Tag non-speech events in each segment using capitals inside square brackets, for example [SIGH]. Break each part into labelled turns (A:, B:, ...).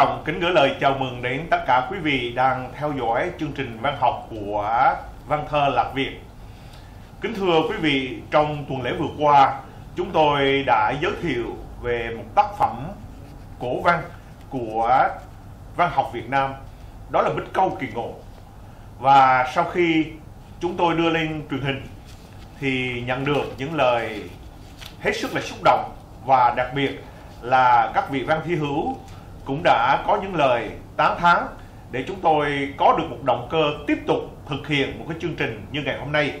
A: trọng kính gửi lời chào mừng đến tất cả quý vị đang theo dõi chương trình văn học của Văn thơ Lạc Việt. Kính thưa quý vị, trong tuần lễ vừa qua, chúng tôi đã giới thiệu về một tác phẩm cổ văn của văn học Việt Nam, đó là Bích Câu Kỳ Ngộ. Và sau khi chúng tôi đưa lên truyền hình thì nhận được những lời hết sức là xúc động và đặc biệt là các vị văn thi hữu cũng đã có những lời tán thán để chúng tôi có được một động cơ tiếp tục thực hiện một cái chương trình như ngày hôm nay.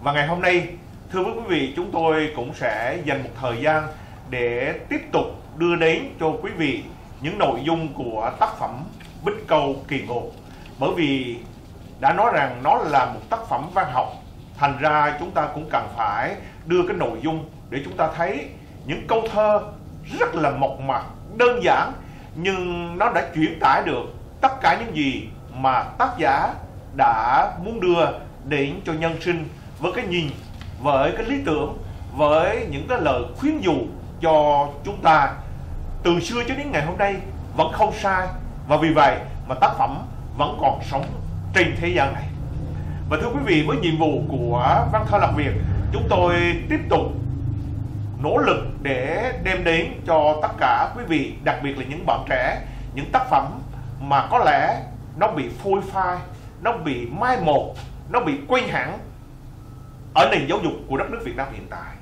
A: Và ngày hôm nay, thưa quý vị, chúng tôi cũng sẽ dành một thời gian để tiếp tục đưa đến cho quý vị những nội dung của tác phẩm Bích Câu Kỳ Ngộ. Bởi vì đã nói rằng nó là một tác phẩm văn học, thành ra chúng ta cũng cần phải đưa cái nội dung để chúng ta thấy những câu thơ rất là mộc mạc, đơn giản nhưng nó đã chuyển tải được tất cả những gì mà tác giả đã muốn đưa đến cho nhân sinh với cái nhìn, với cái lý tưởng, với những cái lời khuyến dụ cho chúng ta từ xưa cho đến ngày hôm nay vẫn không sai. Và vì vậy mà tác phẩm vẫn còn sống trên thế gian này. Và thưa quý vị, với nhiệm vụ của văn thơ lạc việt chúng tôi tiếp tục nỗ lực để đem đến cho tất cả quý vị, đặc biệt là những bạn trẻ, những tác phẩm mà có lẽ nó bị phôi phai, nó bị mai một, nó bị quên hẳn ở nền giáo dục của đất nước Việt Nam hiện tại.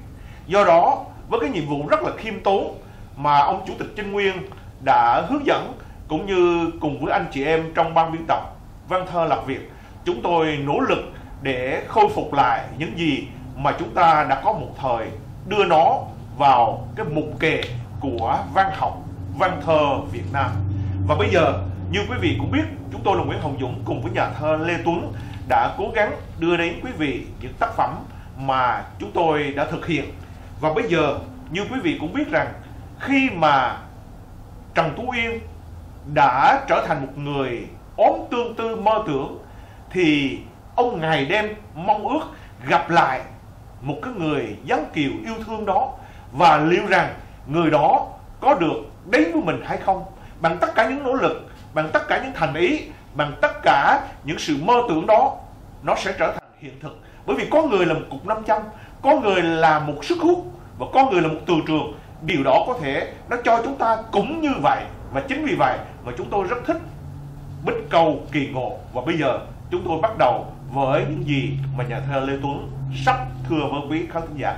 A: Do đó, với cái nhiệm vụ rất là khiêm tốn mà ông chủ tịch Trinh Nguyên đã hướng dẫn cũng như cùng với anh chị em trong ban biên tập văn thơ lạc Việt, chúng tôi nỗ lực để khôi phục lại những gì mà chúng ta đã có một thời đưa nó vào cái mục kệ của văn học, văn thơ Việt Nam. Và bây giờ, như quý vị cũng biết, chúng tôi là Nguyễn Hồng Dũng cùng với nhà thơ Lê Tuấn đã cố gắng đưa đến quý vị những tác phẩm mà chúng tôi đã thực hiện. Và bây giờ, như quý vị cũng biết rằng, khi mà Trần Tú Yên đã trở thành một người ốm tương tư mơ tưởng, thì ông ngày đêm mong ước gặp lại một cái người dáng kiều yêu thương đó và liệu rằng người đó có được đến với mình hay không? Bằng tất cả những nỗ lực, bằng tất cả những thành ý, bằng tất cả những sự mơ tưởng đó, nó sẽ trở thành hiện thực. Bởi vì có người là một cục 500 có người là một sức hút, và có người là một từ trường. Điều đó có thể nó cho chúng ta cũng như vậy, và chính vì vậy mà chúng tôi rất thích bích câu kỳ ngộ. Và bây giờ chúng tôi bắt đầu với những gì mà nhà thơ Lê Tuấn sắp thưa với quý khán giả.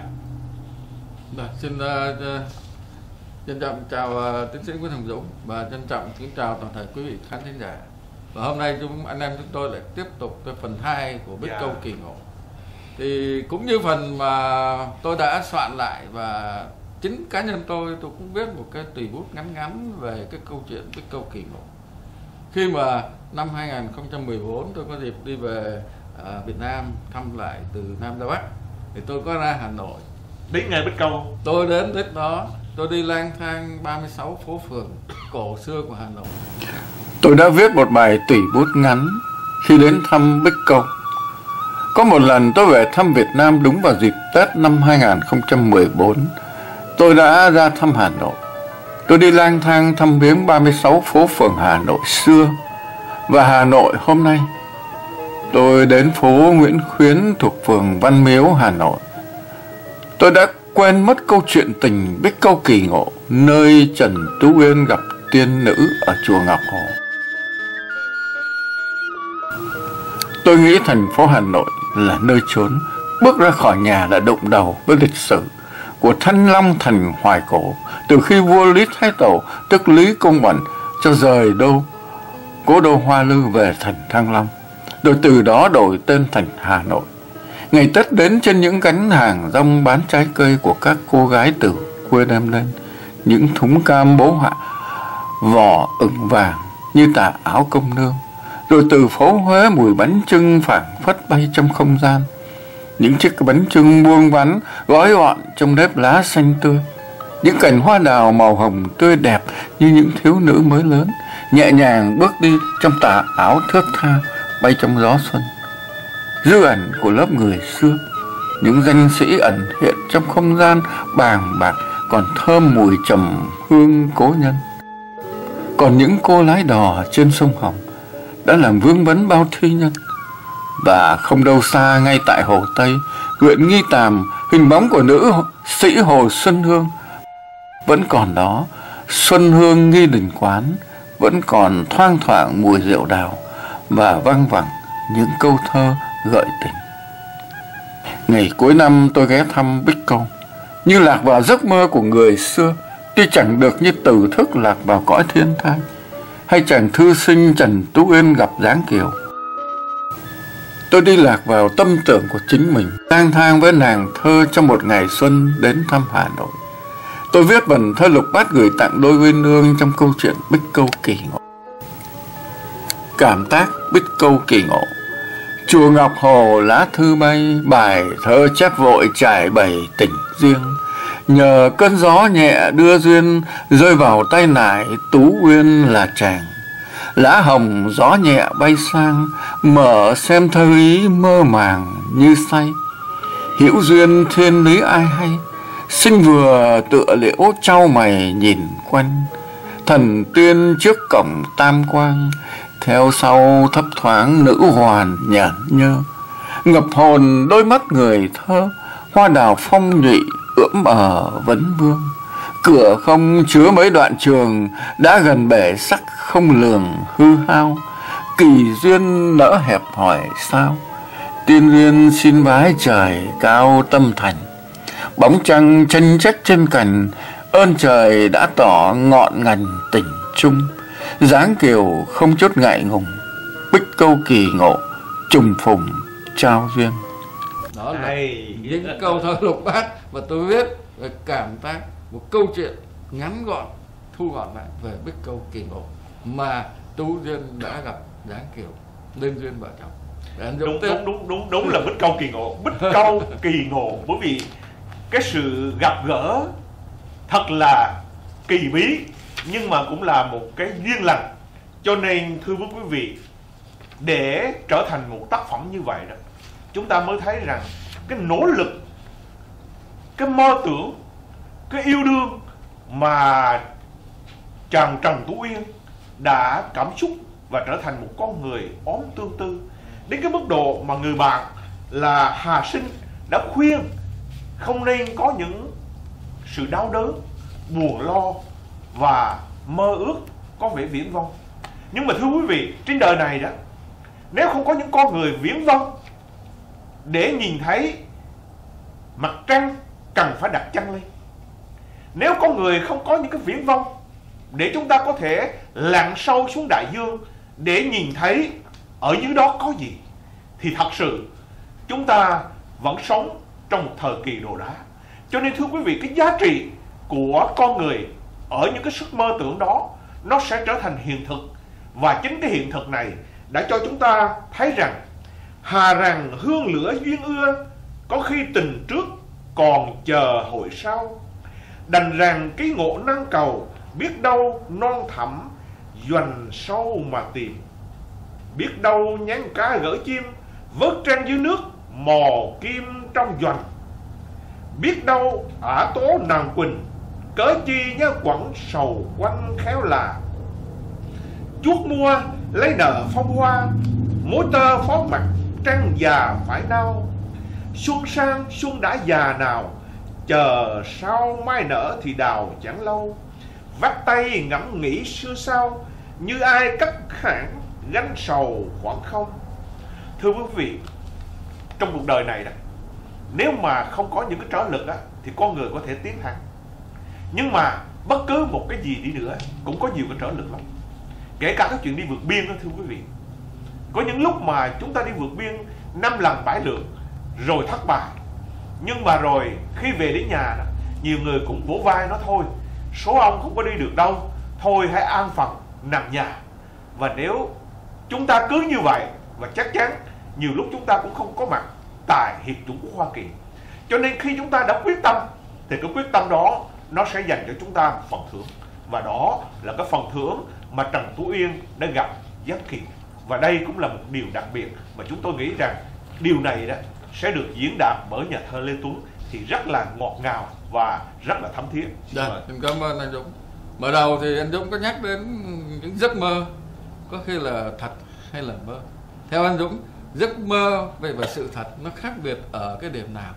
B: Dạ, xin uh, trân trọng chào uh, tiến sĩ Nguyễn Hồng Dũng và trân trọng kính chào toàn thể quý vị khán thính giả. Và hôm nay chúng anh em chúng tôi lại tiếp tục cái phần 2 của Bích yeah. Câu Kỳ Ngộ. Thì cũng như phần mà tôi đã soạn lại và chính cá nhân tôi tôi cũng viết một cái tùy bút ngắn ngắn về cái câu chuyện Bích Câu Kỳ Ngộ. Khi mà năm 2014 tôi có dịp đi về uh, Việt Nam thăm lại từ Nam ra Bắc thì tôi có ra Hà Nội
A: đến ngày Bích Câu
B: tôi đến đích đó. Tôi đi lang thang 36 phố phường cổ xưa của Hà Nội.
C: Tôi đã viết một bài tùy bút ngắn khi đến thăm Bích Câu có một lần tôi về thăm Việt Nam đúng vào dịp Tết năm 2014 tôi đã ra thăm Hà Nội. Tôi đi lang thang thăm viếng 36 phố phường Hà Nội xưa. Và Hà Nội hôm nay tôi đến phố Nguyễn Khuyến thuộc phường Văn Miếu Hà Nội Tôi đã quên mất câu chuyện tình Bích Câu Kỳ Ngộ, Nơi Trần Tú Uyên gặp tiên nữ ở chùa Ngọc Hồ. Tôi nghĩ thành phố Hà Nội là nơi trốn, Bước ra khỏi nhà đã đụng đầu với lịch sử Của Thanh Long thành hoài cổ, Từ khi vua Lý Thái Tổ Tức Lý Công Bẩn cho rời đô, Cố đô Hoa Lư về thành Thăng Long, Rồi từ đó đổi tên thành Hà Nội. Ngày Tết đến trên những cánh hàng rong bán trái cây của các cô gái từ quê đem lên. Những thúng cam bố hạ, vỏ ửng vàng như tà áo công nương. Rồi từ phố Huế mùi bánh trưng phảng phất bay trong không gian. Những chiếc bánh trưng buông vắn gói gọn trong nếp lá xanh tươi. Những cành hoa đào màu hồng tươi đẹp như những thiếu nữ mới lớn, nhẹ nhàng bước đi trong tà áo thướt tha bay trong gió xuân dư ảnh của lớp người xưa những danh sĩ ẩn hiện trong không gian bàng bạc còn thơm mùi trầm hương cố nhân còn những cô lái đò trên sông Hồng đã làm vương vấn bao thi nhân. Và không đâu xa ngay tại Hồ Tây, huyện Nghi Tàm, hình bóng của nữ sĩ Hồ Xuân Hương vẫn còn đó. Xuân Hương Nghi Đình Quán vẫn còn thoang thoảng mùi rượu đào và văng vẳng những câu thơ gợi tình. Ngày cuối năm tôi ghé thăm Bích Câu, như lạc vào giấc mơ của người xưa, tuy chẳng được như từ thức lạc vào cõi thiên thai, hay chàng thư sinh Trần Tú Yên gặp dáng kiều. Tôi đi lạc vào tâm tưởng của chính mình, lang thang với nàng thơ trong một ngày xuân đến thăm Hà Nội. Tôi viết vần thơ lục bát gửi tặng đôi uyên nương trong câu chuyện Bích Câu kỳ ngộ. Cảm tác Bích Câu kỳ ngộ Chùa Ngọc Hồ lá thư bay, bài thơ chép vội trải bày tình riêng. Nhờ cơn gió nhẹ đưa duyên, rơi vào tay nải Tú Uyên là chàng. Lá hồng gió nhẹ bay sang, mở xem thơ ý mơ màng như say. Hiểu duyên thiên lý ai hay, sinh vừa tựa liễu trao mày nhìn quanh. Thần tiên trước cổng tam quang, theo sau thấp thoáng nữ hoàn nhàn nhơ. Ngập hồn đôi mắt người thơ, Hoa đào phong nhụy ưỡm ở vấn vương. Cửa không chứa mấy đoạn trường, Đã gần bể sắc không lường hư hao. Kỳ duyên nỡ hẹp hỏi sao? Tiên liên xin vái trời cao tâm thành. Bóng trăng chân chất trên cành, Ơn trời đã tỏ ngọn ngành tình chung dáng kiều không chút ngại ngùng bích câu kỳ ngộ trùng phùng trao duyên.
B: Đó là những câu thơ lục bát mà tôi viết về cảm tác một câu chuyện ngắn gọn thu gọn lại về bích câu kỳ ngộ mà tú duyên đã gặp dáng kiều nên duyên vợ chồng.
A: Đúng, đúng đúng đúng đúng là bích câu kỳ ngộ bích câu kỳ ngộ. Bởi vì cái sự gặp gỡ thật là kỳ bí nhưng mà cũng là một cái duyên lành. Cho nên, thưa quý vị, để trở thành một tác phẩm như vậy đó, chúng ta mới thấy rằng cái nỗ lực, cái mơ tưởng, cái yêu đương mà chàng Trần Tú Uyên đã cảm xúc và trở thành một con người ốm tương tư. Đến cái mức độ mà người bạn là Hà Sinh đã khuyên không nên có những sự đau đớn, buồn lo và mơ ước có vẻ viễn vông. Nhưng mà thưa quý vị, trên đời này đó, nếu không có những con người viễn vông để nhìn thấy mặt trăng cần phải đặt chân lên, nếu có người không có những cái viễn vông để chúng ta có thể lặn sâu xuống đại dương để nhìn thấy ở dưới đó có gì, thì thật sự chúng ta vẫn sống trong một thời kỳ đồ đá. Cho nên thưa quý vị, cái giá trị của con người ở những cái sức mơ tưởng đó, nó sẽ trở thành hiện thực. Và chính cái hiện thực này đã cho chúng ta thấy rằng hà rằng hương lửa duyên ưa có khi tình trước còn chờ hội sau. Đành rằng cái ngộ năng cầu, biết đâu non thẳm Doành sâu mà tìm. Biết đâu nhắn cá gỡ chim, vớt trang dưới nước mò kim trong doành biết đâu ả tố nàng quỳnh cớ chi nhớ quẩn sầu quanh khéo là. Chuốt mua, lấy nợ phong hoa mối tơ phó mặt, trăng già phải đau xuân sang, xuân đã già nào, chờ sau mai nở thì đào chẳng lâu. Vắt tay ngẫm nghĩ xưa sau, như ai cắt hẳn gánh sầu khoảng không. Thưa quý vị, trong cuộc đời này nè, nếu mà không có những cái trở lực á, thì con người có thể tiến thẳng nhưng mà bất cứ một cái gì đi nữa cũng có nhiều cái trở lực lắm. Kể cả các chuyện đi vượt biên đó, thưa quý vị. Có những lúc mà chúng ta đi vượt biên năm lần bảy lượt, rồi thất bại. Nhưng mà rồi khi về đến nhà nhiều người cũng vỗ vai nó thôi, số ông không có đi được đâu. Thôi, hãy an phận nằm nhà. Và nếu chúng ta cứ như vậy, và chắc chắn nhiều lúc chúng ta cũng không có mặt tại hiệp chủng của Hoa Kỳ. Cho nên khi chúng ta đã quyết tâm, thì cái quyết tâm đó nó sẽ dành cho chúng ta một phần thưởng. Và đó là cái phần thưởng mà Trần Tú Yên đã gặp Giáng Kiệt và đây cũng là một điều đặc biệt mà chúng tôi nghĩ rằng điều này đó sẽ được diễn đạt bởi nhà thơ Lê Tuấn thì rất là ngọt ngào và rất là thấm thiết.
B: Dạ, xin cảm ơn anh Dũng. mở đầu thì anh Dũng có nhắc đến những giấc mơ có khi là thật hay là mơ. Theo anh Dũng giấc mơ về và sự thật nó khác biệt ở cái điểm nào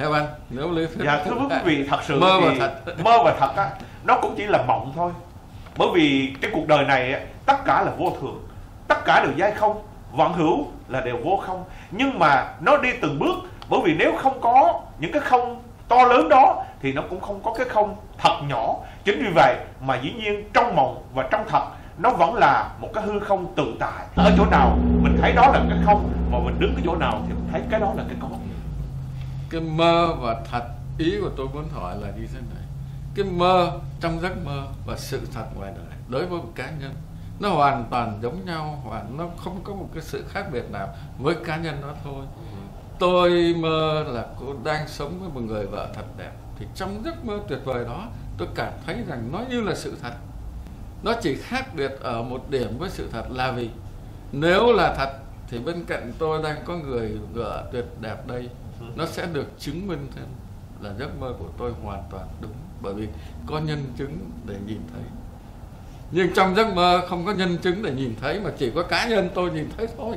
B: theo anh nếu lấy phép
A: dạ thưa quý vị thật sự
B: mơ
A: thì
B: và thật. [LAUGHS]
A: mơ và thật á nó cũng chỉ là mộng thôi. Bởi vì cái cuộc đời này á, tất cả là vô thường tất cả đều giai không vạn hữu là đều vô không. Nhưng mà nó đi từng bước bởi vì nếu không có những cái không to lớn đó thì nó cũng không có cái không thật nhỏ. Chính vì vậy mà dĩ nhiên trong mộng và trong thật nó vẫn là một cái hư không tự tại. Ở chỗ nào mình thấy đó là cái không mà mình đứng cái chỗ nào thì mình thấy cái đó là cái có
B: cái mơ và thật, ý của tôi muốn hỏi là như thế này. Cái mơ, trong giấc mơ và sự thật ngoài đời, đối với một cá nhân, nó hoàn toàn giống nhau hoàn nó không có một cái sự khác biệt nào với cá nhân đó thôi. Tôi mơ là cô đang sống với một người vợ thật đẹp. Thì trong giấc mơ tuyệt vời đó, tôi cảm thấy rằng nó như là sự thật. Nó chỉ khác biệt ở một điểm với sự thật là vì, nếu là thật, thì bên cạnh tôi đang có người vợ tuyệt đẹp đây. Vâng. nó sẽ được chứng minh thêm là giấc mơ của tôi hoàn toàn đúng. Bởi vì có nhân chứng để nhìn thấy. Nhưng trong giấc mơ không có nhân chứng để nhìn thấy, mà chỉ có cá nhân tôi nhìn thấy thôi.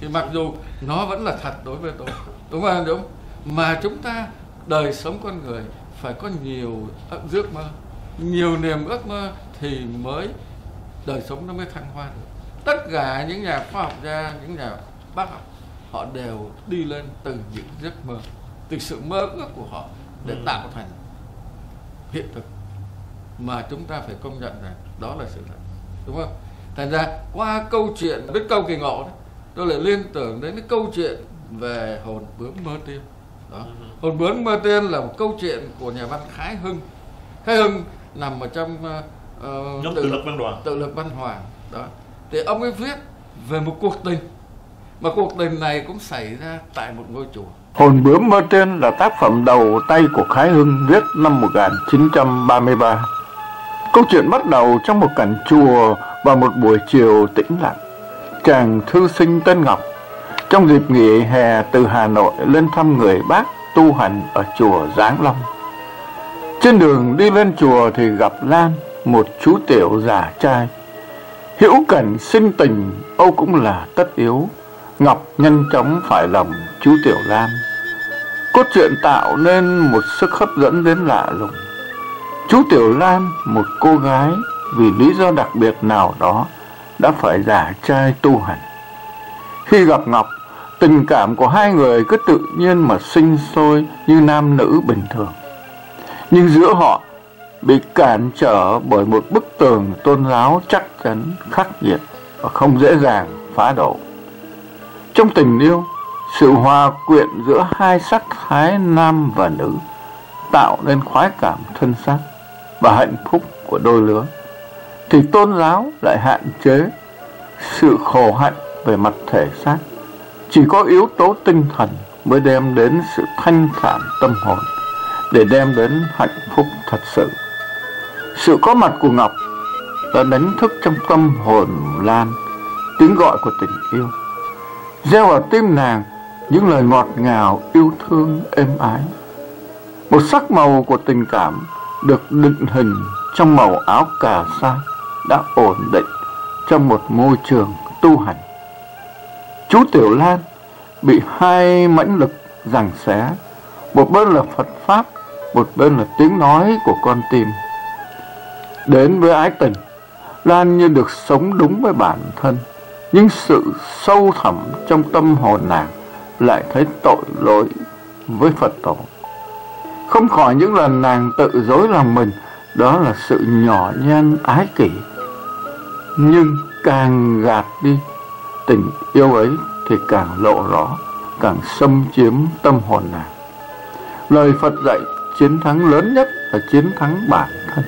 B: Thì mặc dù nó vẫn là thật đối với tôi. Đúng không? Đúng. Mà chúng ta, đời sống con người phải có nhiều ước mơ. Nhiều niềm ước mơ thì mới đời sống nó mới thăng hoa được. Tất cả những nhà khoa học gia, những nhà bác học họ đều đi lên từ những giấc mơ từ sự mơ ước của họ để
A: Ừ.
B: tạo thành hiện thực. Mà chúng ta phải công nhận rằng đó là sự thật đúng không? Thành ra qua câu chuyện biết câu kỳ ngộ đó tôi lại liên tưởng đến cái câu chuyện về hồn bướm mơ tiên. Đó hồn bướm mơ tiên là một câu chuyện của nhà văn khái hưng. Khái hưng nằm ở trong ờ, ờ,
A: nhóm tự lực văn đoàn.
B: tự lực văn hoàng đó. Thì ông ấy viết về một cuộc tình mà cuộc tình này cũng xảy ra tại một ngôi chùa
C: Hồn bướm mơ trên là tác phẩm đầu tay của Khái Hưng viết năm 1933. Câu chuyện bắt đầu trong một cảnh chùa vào một buổi chiều tĩnh lặng. Chàng thư sinh tên Ngọc trong dịp nghỉ hè từ Hà Nội lên thăm người bác tu hành ở chùa Giáng Long. Trên đường đi lên chùa thì gặp Lan, một chú tiểu giả trai. Hữu cảnh sinh tình, Âu cũng là tất yếu. Ngọc nhanh chóng phải lòng chú Tiểu Lam. Cốt truyện tạo nên một sức hấp dẫn đến lạ lùng. Chú Tiểu Lam, một cô gái vì lý do đặc biệt nào đó đã phải giả trai tu hành. Khi gặp Ngọc, tình cảm của hai người cứ tự nhiên mà sinh sôi như nam nữ bình thường. Nhưng giữa họ bị cản trở bởi một bức tường tôn giáo chắc chắn, khắc nghiệt và không dễ dàng phá đổ. Trong tình yêu, sự hòa quyện giữa hai sắc thái nam và nữ tạo nên khoái cảm thân xác và hạnh phúc của đôi lứa. Thì tôn giáo lại hạn chế sự khổ hạnh về mặt thể xác. Chỉ có yếu tố tinh thần mới đem đến sự thanh thản tâm hồn để đem đến hạnh phúc thật sự. Sự có mặt của Ngọc đã đánh thức trong tâm hồn Lan tiếng gọi của tình yêu gieo vào tim nàng những lời ngọt ngào, yêu thương, êm ái. Một sắc màu của tình cảm được định hình trong màu áo cà sa đã ổn định trong một môi trường tu hành. Chú tiểu lan bị hai mãnh lực giằng xé, một bên là phật pháp, một bên là tiếng nói của con tim. Đến với ái tình, lan như được sống đúng với bản thân nhưng sự sâu thẳm trong tâm hồn nàng lại thấy tội lỗi với Phật tổ. Không khỏi những lần nàng tự dối lòng mình, đó là sự nhỏ nhen ái kỷ. Nhưng càng gạt đi, tình yêu ấy thì càng lộ rõ, càng xâm chiếm tâm hồn nàng. Lời Phật dạy, chiến thắng lớn nhất là chiến thắng bản thân.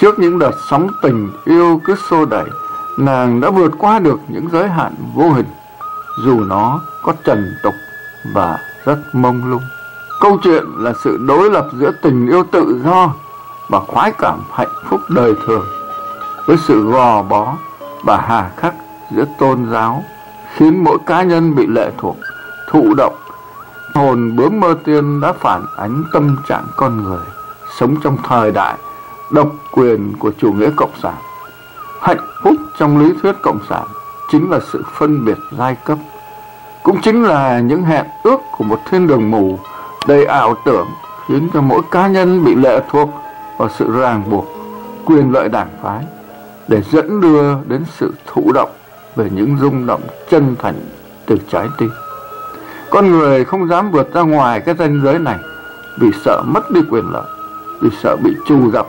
C: Trước những đợt sóng tình yêu cứ xô đẩy, nàng đã vượt qua được những giới hạn vô hình, dù nó có trần tục và rất mông lung. Câu chuyện là sự đối lập giữa tình yêu tự do và khoái cảm hạnh phúc đời thường với sự gò bó và hà khắc giữa tôn giáo khiến mỗi cá nhân bị lệ thuộc, thụ động. Hồn bướm mơ tiên đã phản ánh tâm trạng con người sống trong thời đại độc quyền của chủ nghĩa cộng sản. Hạnh phúc trong lý thuyết cộng sản chính là sự phân biệt giai cấp, cũng chính là những hẹn ước của một thiên đường mù đầy ảo tưởng khiến cho mỗi cá nhân bị lệ thuộc vào sự ràng buộc quyền lợi đảng phái để dẫn đưa đến sự thụ động về những rung động chân thành từ trái tim. Con người không dám vượt ra ngoài cái ranh giới này vì sợ mất đi quyền lợi, vì sợ bị trù dập.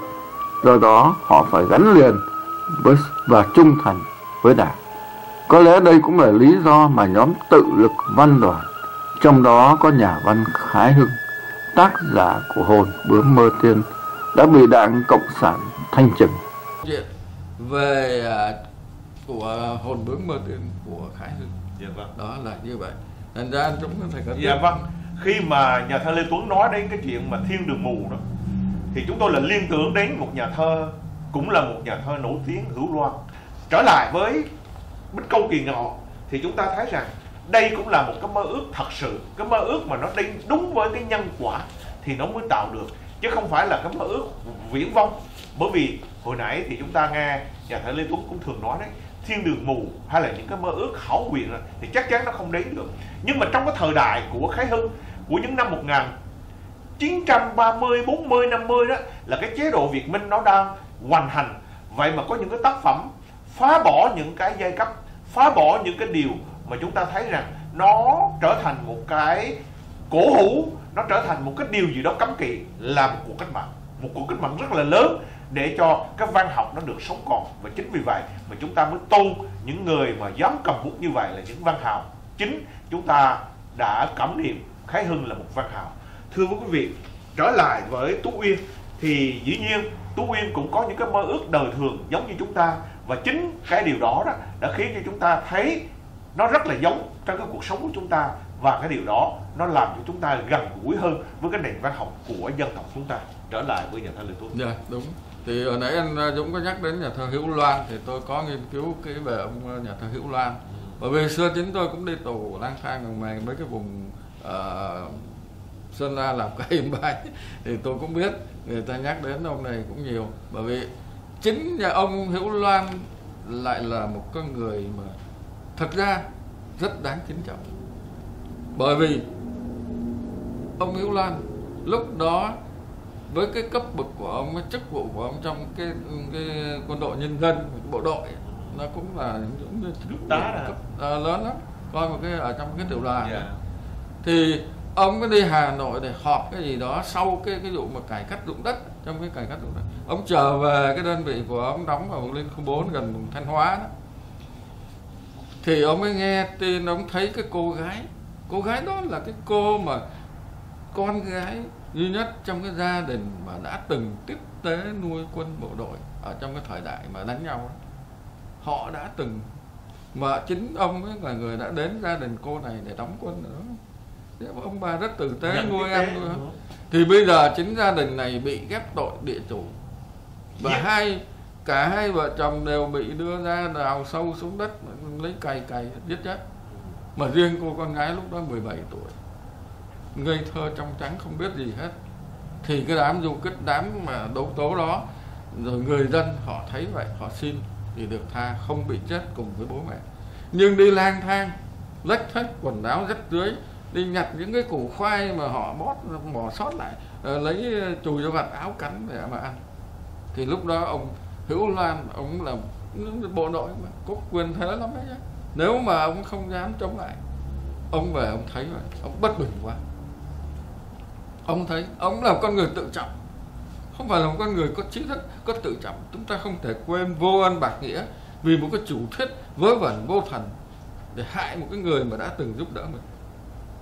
C: Do đó họ phải gắn liền với và trung thành với đảng. Có lẽ đây cũng là lý do mà nhóm tự lực văn đoàn, trong đó có nhà văn Khái Hưng, tác giả của hồn bướm mơ tiên, đã bị đảng Cộng sản thanh trừng.
B: Chuyện về à, của hồn bướm mơ tiên của Khái Hưng.
A: Dạ vâng.
B: Đó là như vậy. Thành ra chúng thể có
A: dạ vâng. Khi mà nhà thơ lê tuấn nói đến cái chuyện mà thiên đường mù đó thì chúng tôi là liên tưởng đến một nhà thơ cũng là một nhà thơ nổi tiếng hữu loan. Trở lại với bích câu kỳ ngọ thì chúng ta thấy rằng đây cũng là một cái mơ ước thật sự cái mơ ước mà nó đi đúng với cái nhân quả thì nó mới tạo được chứ không phải là cái mơ ước viễn vông. Bởi vì hồi nãy thì chúng ta nghe nhà thơ lê tuấn cũng thường nói đấy thiên đường mù hay là những cái mơ ước hảo quyền thì chắc chắn nó không đến được. Nhưng mà trong cái thời đại của Khái Hưng của những năm 1930, 40, 50 đó là cái chế độ Việt Minh nó đang hoành hành. Vậy mà có những cái tác phẩm phá bỏ những cái giai cấp, phá bỏ những cái điều mà chúng ta thấy rằng nó trở thành một cái cổ hủ, nó trở thành một cái điều gì đó cấm kỵ, là một cuộc cách mạng. Một cuộc cách mạng rất là lớn để cho cái văn học nó được sống còn. Và chính vì vậy mà chúng ta mới tôn những người mà dám cầm bút như vậy là những văn hào. Chính chúng ta đã cảm niệm Khái Hưng là một văn hào. Thưa quý vị, trở lại với Tú Uyên, thì dĩ nhiên Tú Uyên cũng có những cái mơ ước đời thường giống như chúng ta. Và chính cái điều đó, đó đã khiến cho chúng ta thấy nó rất là giống trong cái cuộc sống của chúng ta. Và cái điều đó nó làm cho chúng ta gần gũi hơn với cái nền văn học của dân tộc chúng ta. Trở lại với nhà thơ Lê Tuấn.
B: Dạ đúng. Thì hồi nãy anh à, Dũng có nhắc đến nhà thơ Hữu Loan thì tôi có nghiên cứu cái về ông à, nhà thơ Hữu Loan. Bởi vì xưa chính tôi cũng đi tù lang thang ở ngoài mấy cái vùng uh, Sơn La làm cái [LAUGHS] im bay thì tôi cũng biết người ta nhắc đến ông này cũng nhiều. Bởi vì chính nhà ông Hữu Loan lại là một con người mà thật ra rất đáng kính trọng. Bởi vì ông Hữu Loan lúc đó với cái cấp bậc của ông cái chức vụ của ông trong cái cái quân đội nhân dân bộ đội nó cũng là những cái lớn lắm. Coi một cái ở trong cái tiểu đoàn.
A: Dạ.
B: thì ông có đi Hà Nội để họp cái gì đó sau cái cái vụ mà cải cách dụng đất, trong cái cải cách dụng đất. Ông trở về cái đơn vị của ông đóng ở liên khu 4 gần vùng Thanh Hóa đó. Thì ông mới nghe tin ông thấy cái cô gái cô gái đó là cái cô mà con gái duy nhất trong cái gia đình mà đã từng tiếp tế nuôi quân bộ đội ở trong cái thời đại mà đánh nhau đó. họ đã từng, mà chính ông ấy là người đã đến gia đình cô này để đóng quân nữa ông bà rất tử tế
A: Nhận
B: nuôi ăn nuôi thì bây giờ chính gia đình này bị ghép tội địa chủ. Và
A: Giết.
B: hai cả hai vợ chồng đều bị đưa ra đào sâu xuống đất lấy cày cày giết chết. Mà riêng cô con gái lúc đó 17 tuổi ngây thơ trong trắng không biết gì hết. Thì cái đám du kích đám mà đấu tố đó rồi người dân họ thấy vậy họ xin thì được tha không bị chết cùng với bố mẹ. Nhưng đi lang thang lách thách quần áo rách rưới đi nhặt những cái củ khoai mà họ bót bỏ sót lại ờ, lấy ờ, chùi cho vặt áo cắn để mà ăn. Thì lúc đó ông hữu loan ông là bộ đội mà có quyền thế lắm đấy nhá. Nếu mà ông không dám chống lại, ông về ông thấy rồi, ông bất bình quá. Ông thấy ông là một con người tự trọng, không phải là một con người có trí thức, có tự trọng. Chúng ta không thể quên vô ân bạc nghĩa vì một cái chủ thuyết vớ vẩn vô thần để hại một cái người mà đã từng giúp đỡ mình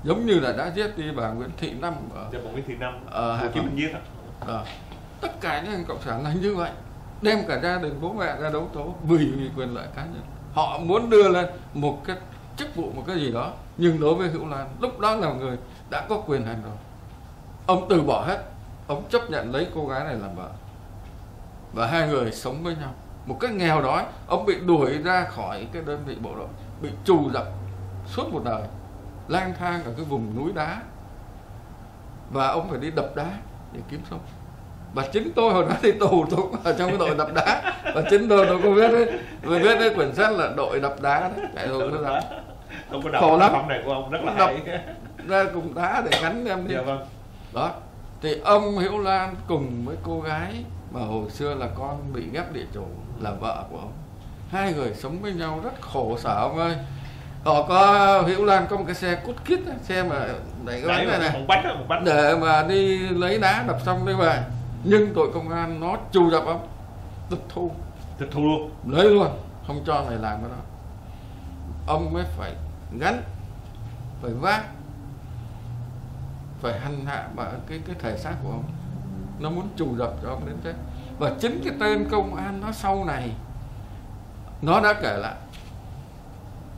B: giống như là đã giết đi bà Nguyễn Thị Năm ở
A: Dạ, một cái thị năm
B: Ờ, Hải Phòng.
A: Giết ạ.
B: Ờ, tất cả những cộng sản là như vậy. Đem cả gia đình bố mẹ ra đấu tố vì, vì quyền lợi cá nhân. Họ muốn đưa lên một cái chức vụ một cái gì đó nhưng đối với hữu lan lúc đó là người đã có quyền hành rồi. Ông từ bỏ hết. Ông chấp nhận lấy cô gái này làm vợ. Và hai người sống với nhau. Một cách nghèo đói ông bị đuổi ra khỏi cái đơn vị bộ đội bị trù dập suốt một đời lang thang ở cái vùng núi đá. Và ông phải đi đập đá để kiếm sống. Và chính tôi hồi đó đi tù tôi cũng ở trong cái đội đập đá. Và chính tôi tôi có viết đấy. Tôi viết cái quyển sách là đội đập đá đấy. Chạy
A: Đội
B: tôi
A: đập
B: đập.
A: Tôi có
B: Khổ lắm.
A: này của ông rất là hay.
B: ra cùng đá để gắn em đi.
A: Dạ vâng.
B: đó. Thì ông Hữu Lan cùng với cô gái mà hồi xưa là con bị ghép địa chủ là vợ của ông. Hai người sống với nhau rất khổ sở ông ơi họ có Hữu Lan có một cái xe cút kít xe mà đẩy cái này này
A: một bánh đó, một bánh.
B: để mà đi lấy đá đập xong đi về. Nhưng tội công an nó trù dập ông tịch thu.
A: Tịch thu luôn.
B: lấy luôn không cho này làm cái đó. Ông mới phải gắn phải vác phải hành hạ mà cái cái thể xác của ông. Nó muốn trù dập cho ông đến chết và chính cái tên công an nó sau này nó đã kể lại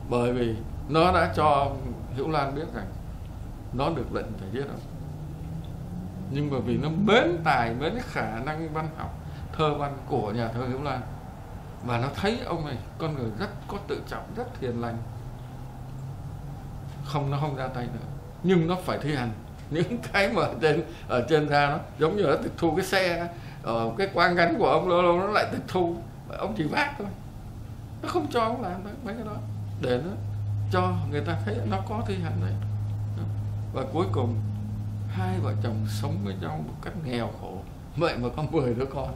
B: bởi vì nó đã cho Hữu Lan biết rằng nó được lệnh phải giết ông. Nhưng mà vì nó mến tài, mến khả năng văn học, thơ văn của nhà thơ Hữu Lan và nó thấy ông này, con người rất có tự trọng, rất hiền lành. Không, nó không ra tay nữa. Nhưng nó phải thi hành những [LAUGHS] cái mà ở trên ở trên ra nó. Giống như nó tịch thu cái xe ở cái quang gánh của ông, lâu lâu nó lại tịch thu. Ông chỉ vác thôi. Nó không cho ông làm mấy cái đó để nó cho người ta thấy nó có thi hành đấy. Và cuối cùng hai vợ chồng sống với nhau một cách nghèo khổ. Vậy mà có 10 đứa con.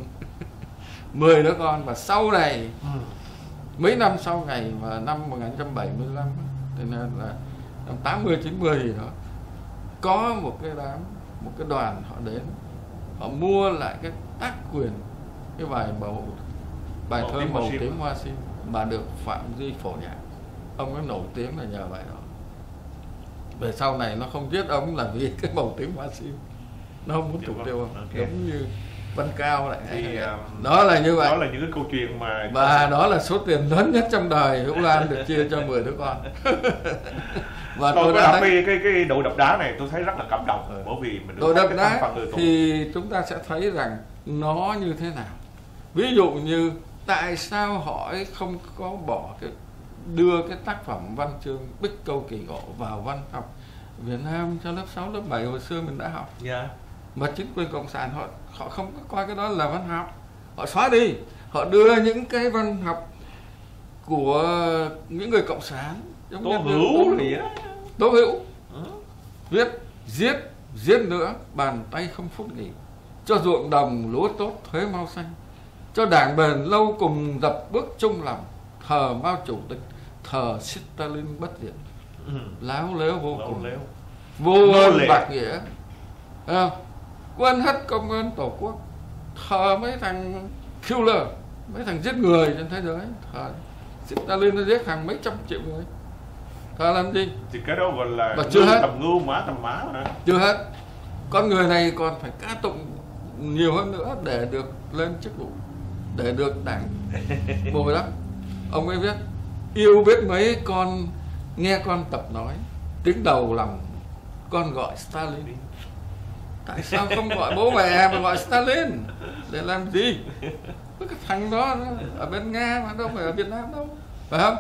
B: [LAUGHS] 10 đứa con và sau này
A: Ừ.
B: mấy năm sau ngày mà năm 1975 á, cho nên là năm 80 90 gì đó có một cái đám một cái đoàn họ đến họ mua lại cái tác quyền cái bài bầu bài
A: Màu
B: thơ màu tím hoa sim mà được phạm duy phổ nhạc ông ấy nổi tiếng là nhờ bài đó. Về sau này nó không giết ông là vì cái màu tím hoa sim nó không muốn
A: vâng,
B: tiêu ông
A: ok.
B: giống như văn cao lại
A: Thì, um,
B: đó là như vậy.
A: Đó là những cái câu chuyện mà
B: và đó là số tiền lớn nhất trong đời Hữu Lan được chia cho 10 đứa con. [LAUGHS] Và
A: tôi
B: tôi đã
A: đọc
B: thấy
A: cái cái cái đội đập đá này tôi thấy rất là cảm động
B: Ừ.
A: bởi vì mình được
B: đội đập đá thì chúng ta sẽ thấy rằng nó như thế nào. Ví dụ như tại sao họ không có bỏ cái đưa cái tác phẩm văn chương bích câu kỳ ngộ vào văn học Việt Nam cho lớp 6, lớp 7 hồi xưa mình đã học.
A: Dạ.
B: mà chính quyền cộng sản họ họ không có coi cái đó là văn học. Họ xóa đi. Họ đưa những cái văn học của những người cộng sản giống
A: Tô Hữu gì á.
B: Tố Hữu.
A: Ừ.
B: viết giết giết nữa bàn tay không phút nghỉ. Cho ruộng đồng lúa tốt thuế mau xanh. Cho đảng bền lâu cùng dập bước chung lòng thờ mao chủ tịch thờ Stalin bất diệt
A: Ừ.
B: láo lếu vô cùng. vô ơn bạc nghĩa. Không? quên hết công ơn tổ quốc. Thờ mấy thằng killer mấy thằng giết người trên thế giới. Thờ Stalin nó giết hàng mấy trăm triệu người. Thờ làm gì?
A: Thì cái đó gọi là
B: Mà chưa hết.
A: tầm ngưu má tầm má nữa
B: chưa hết. Con người này còn phải ca tụng nhiều hơn nữa để được lên chức vụ để được đảng. [LAUGHS] Bồi lắm ông ấy viết yêu biết mấy con nghe con tập nói tiếng đầu lòng con gọi Stalin. Tại sao không gọi bố mẹ mà gọi Stalin? Để làm gì? Cái thằng đó ở bên Nga mà đâu phải ở Việt Nam đâu. Phải không?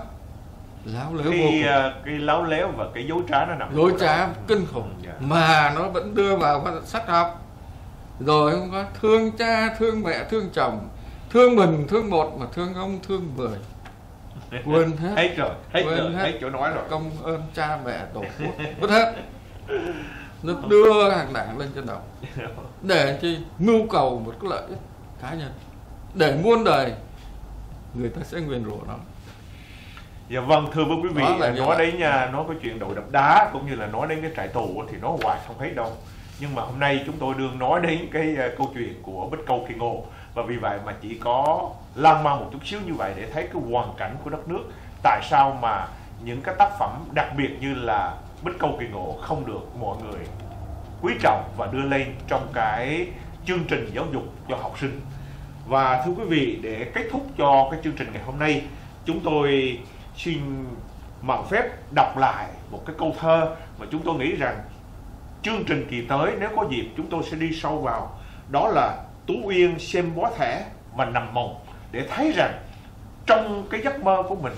B: Láo vô
A: cái
B: cùng.
A: ờ, cái láo léo và cái dối trá nó nằm
B: dối trá
A: đó.
B: kinh khủng
A: Dạ.
B: mà nó vẫn đưa vào sách học. Rồi không có thương cha thương mẹ thương chồng. Thương mình thương một mà thương ông thương mười quên hết.
A: Hết rồi. Hết
B: Quên
A: rồi.
B: hết.
A: hết chỗ nói rồi.
B: công ơn cha mẹ tổ quốc. Vứt hết. Nó đưa hàng đảng lên trên đầu. [LAUGHS] Để chi mưu cầu một cái lợi ích cá nhân. Để muôn đời người ta sẽ nguyền rủa nó.
A: Dạ vâng thưa với quý vị
B: Đó là
A: nói đến nha nói cái chuyện đội đập đá cũng như là nói đến cái trại tù thì nó hoài không hết đâu. Nhưng mà hôm nay chúng tôi đương nói đến cái ờ, câu chuyện của Bích Câu Kỳ Ngộ và vì vậy mà chỉ có lan man một chút xíu như vậy để thấy cái hoàn cảnh của đất nước. Tại sao mà những cái tác phẩm đặc biệt như là Bích Câu Kỳ Ngộ không được mọi người quý trọng và đưa lên trong cái chương trình giáo dục cho học sinh? Và thưa quý vị, để kết thúc cho cái chương trình ngày hôm nay, chúng tôi xin mạo phép đọc lại một cái câu thơ mà chúng tôi nghĩ rằng chương trình kỳ tới nếu có dịp chúng tôi sẽ đi sâu vào. Đó là Tú Uyên xem bó thẻ mà nằm mộng để thấy rằng trong cái giấc mơ của mình,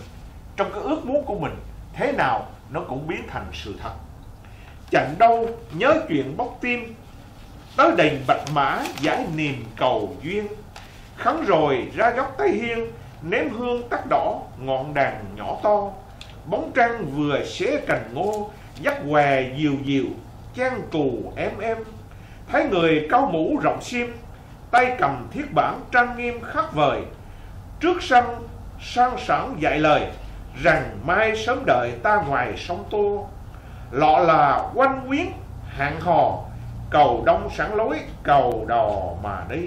A: trong cái ước muốn của mình, thế nào nó cũng biến thành sự thật. Chẳng đâu nhớ chuyện bóc tim tới đền bạch mã giải niềm cầu duyên. Khấn rồi ra góc tây hiên, ném hương tắt đỏ ngọn đàn nhỏ to. Bóng trăng vừa xé cành ngô dắt què dìu dìu, chan cù em em thấy người cao mũ rộng xiêm tay cầm thiết bản trang nghiêm khắc vời. Trước sân sang sảng dạy lời, rằng mai sớm đợi ta ngoài sông tô. Lọ là quanh quyến, hạng hò, cầu đông sẵn lối, cầu đò mà đi.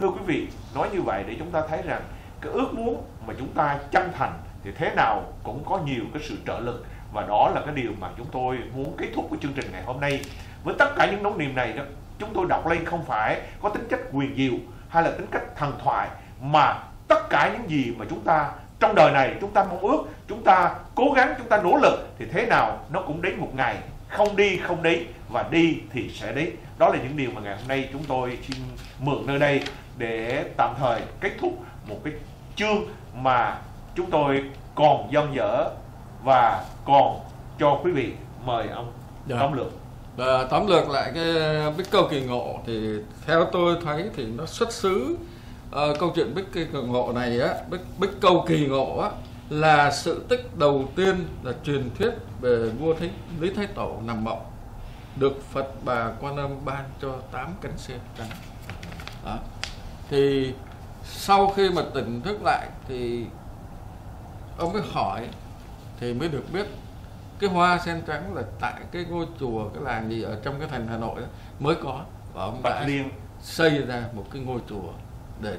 A: Thưa quý vị, nói như vậy để chúng ta thấy rằng cái ước muốn mà chúng ta chân thành thì thế nào cũng có nhiều cái sự trợ lực. Và đó là cái điều mà chúng tôi muốn kết thúc của chương trình ngày hôm nay. Với tất cả những nỗi niềm này đó chúng tôi đọc lên không phải có tính chất quyền diệu hay là tính cách thần thoại mà tất cả những gì mà chúng ta trong đời này chúng ta mong ước chúng ta cố gắng chúng ta nỗ lực thì thế nào nó cũng đến một ngày. Không đi không đến và đi thì sẽ đến. Đó là những điều mà ngày hôm nay chúng tôi xin mượn nơi đây để tạm thời kết thúc một cái chương mà chúng tôi còn dông dở và còn cho quý vị mời ông
B: Dạ.
A: tóm lược
B: và tóm lược lại cái uh, bích câu kỳ ngộ thì theo tôi thấy thì nó xuất xứ uh, câu chuyện bích kỳ ngộ này á bích, bích câu kỳ ngộ á là sự tích đầu tiên là truyền thuyết về vua Thích, Lý Thái Tổ nằm mộng được Phật bà Quan Âm ban cho tám cánh sen trắng đó. thì sau khi mà tỉnh thức lại thì ông mới hỏi thì mới được biết cái hoa sen trắng là tại cái ngôi chùa cái làng gì ở trong cái thành Hà Nội đó, mới có. Và ông
A: Bạch
B: đã
A: Liên.
B: xây ra một cái ngôi chùa để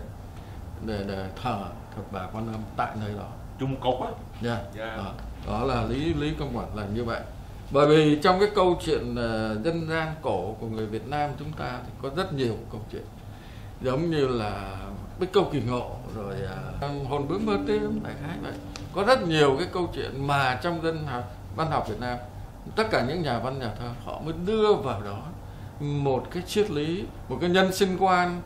B: để để thờ Phật bà Quan Âm tại nơi đó.
A: Trung Cục á?
B: Nha
A: Dạ.
B: đó, đó là lý lý công uẩn là như vậy. Bởi vì trong cái câu chuyện ờ, dân gian cổ của người Việt Nam chúng ta thì có rất nhiều câu chuyện. Giống như là bích câu kỳ ngộ rồi à, hồn bướm mơ tím đại khái vậy. Có rất nhiều cái câu chuyện mà trong dân văn học Việt Nam. Tất cả những nhà văn nhà thơ họ mới đưa vào đó một cái triết lý một cái nhân sinh quan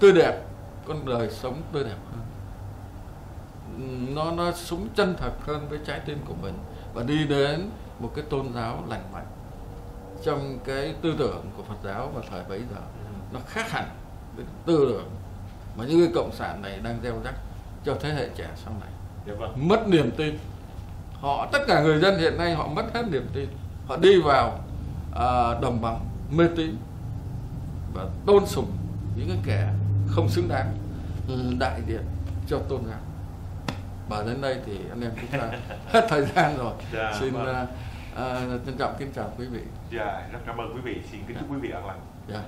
B: tươi đẹp con đời sống tươi đẹp hơn. Nó nó sống chân thật hơn với trái tim của mình và đi đến một cái tôn giáo lành mạnh. Trong cái tư tưởng của Phật giáo vào thời bấy giờ nó khác hẳn với tư tưởng mà những cái cộng sản này đang gieo rắc cho thế hệ trẻ sau này.
A: Dạ vâng.
B: Mất niềm tin họ tất cả người dân hiện nay họ mất hết niềm tin. Họ đi vào à, đồng bằng mê tín và tôn sùng những cái kẻ không xứng đáng đại diện cho tôn giáo. Và đến đây thì anh em chúng ta [LAUGHS] hết thời gian rồi.
A: Dạ,
B: xin
A: vâng.
B: à, à, trân trọng kính chào quý vị.
A: Dạ rất cảm ơn quý vị. Xin kính chúc quý vị an lành.
B: Dạ